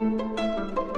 Música